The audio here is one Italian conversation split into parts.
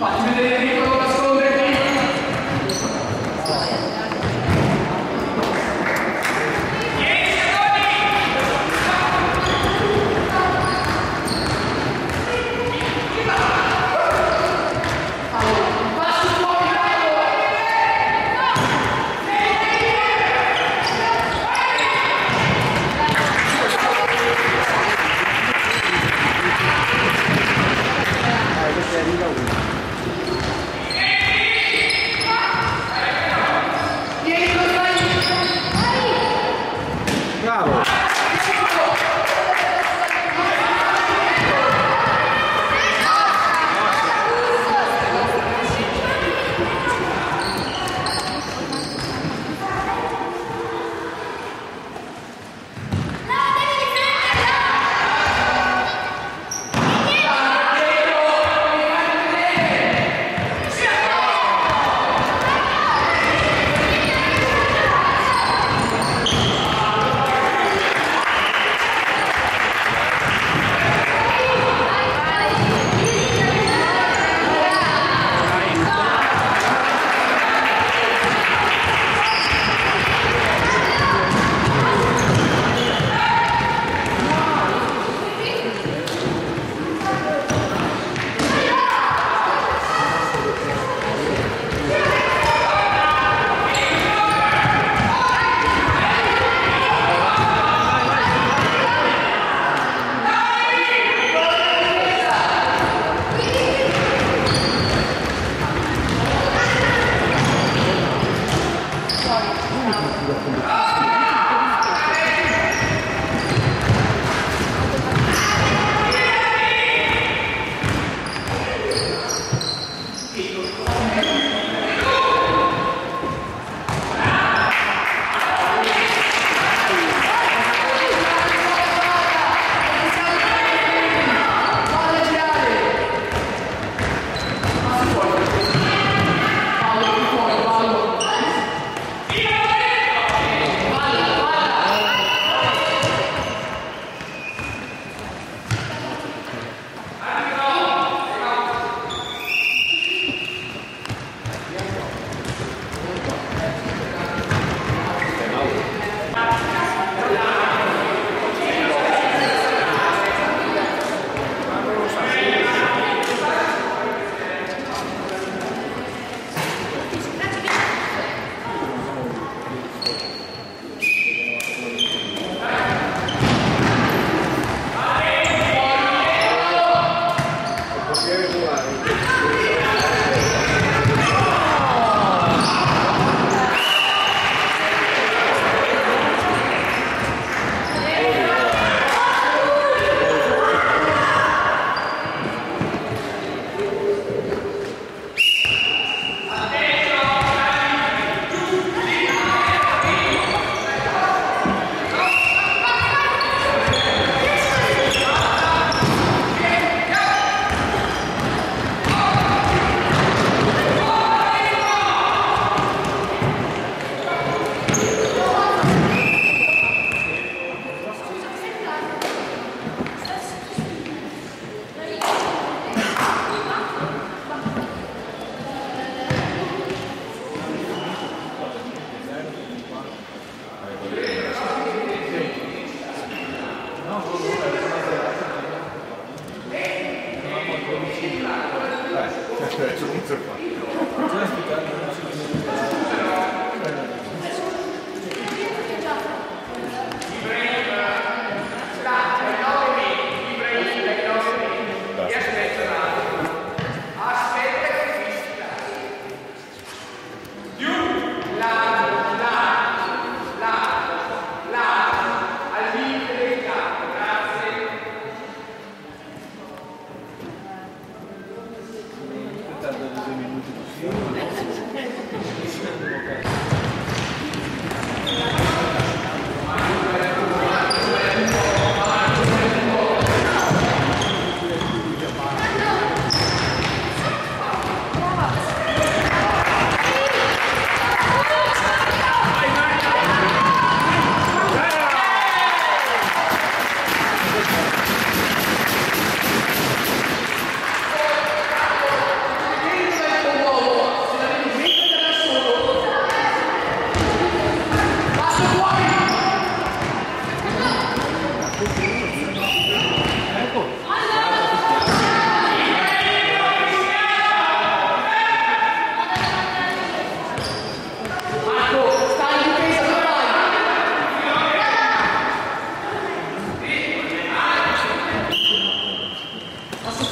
Patrick. 감사합니다.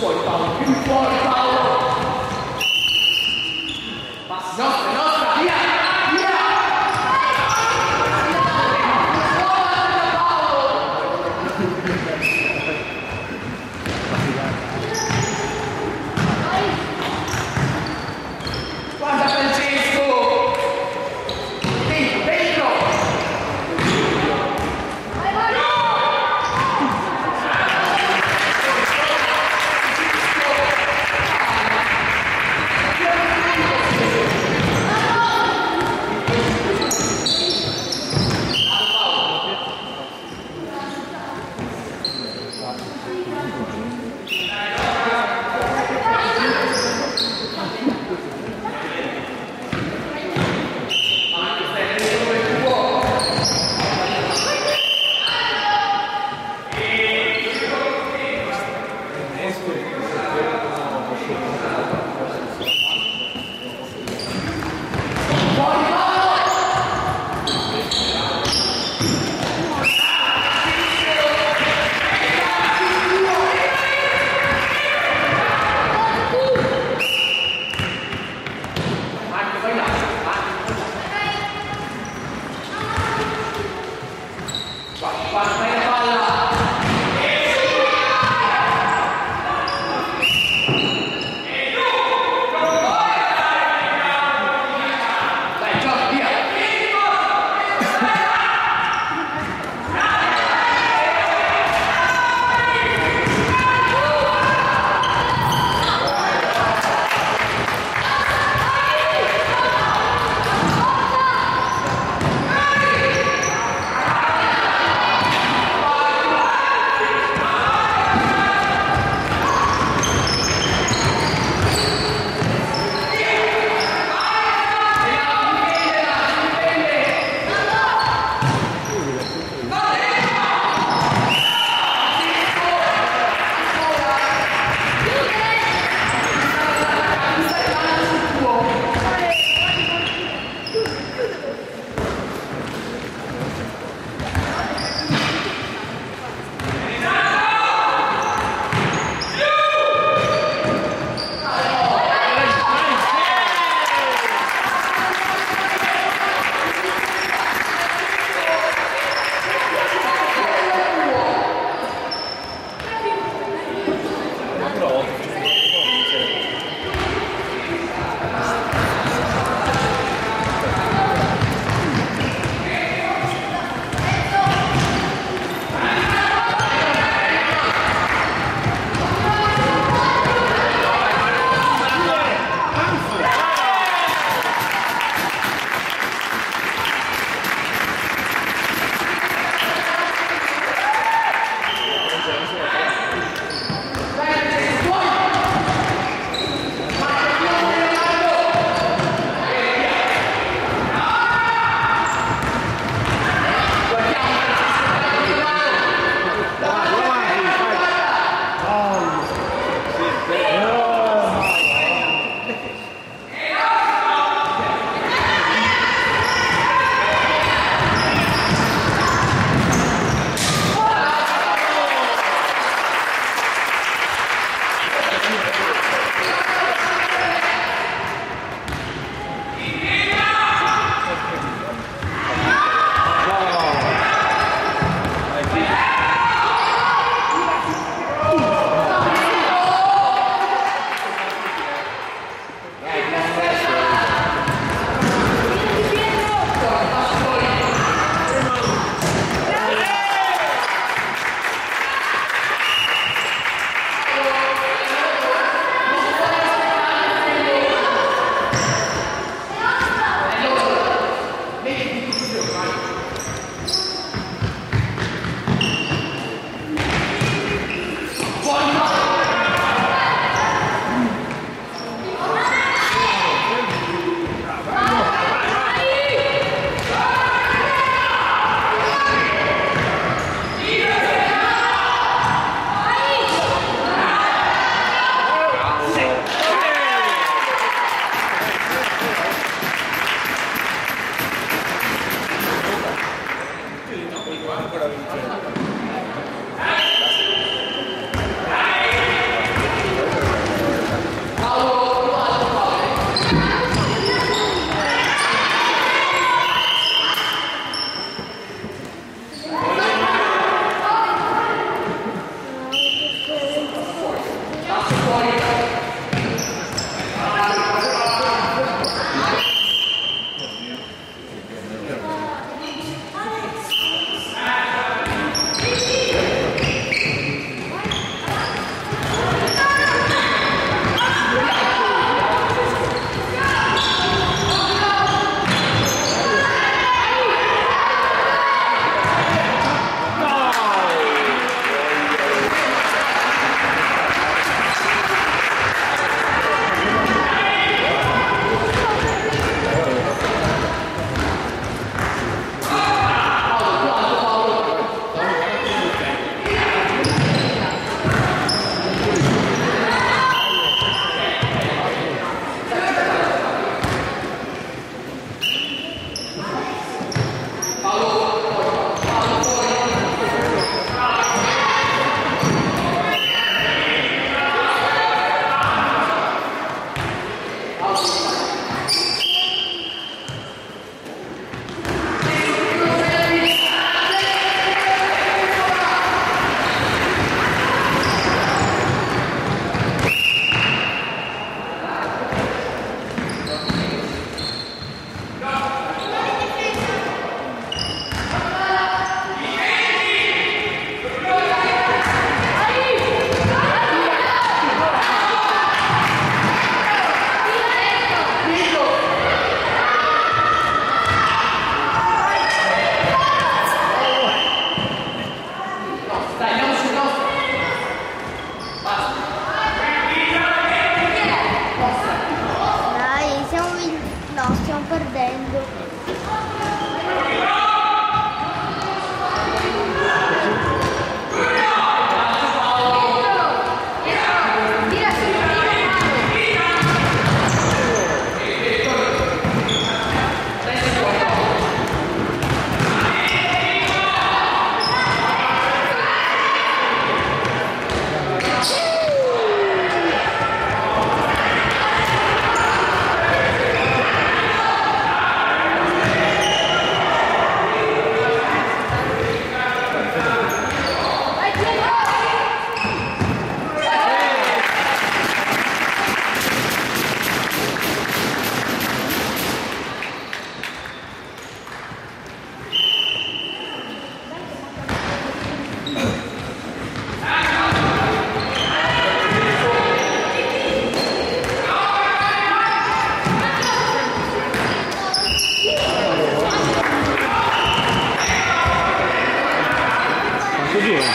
Então, foi Paulo, que forte!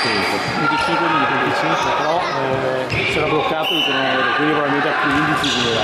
Tempo? 25 minuti, 25, però eh, c'era bloccato di non avere, quindi probabilmente a 15 dura.